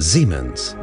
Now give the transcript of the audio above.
Siemens.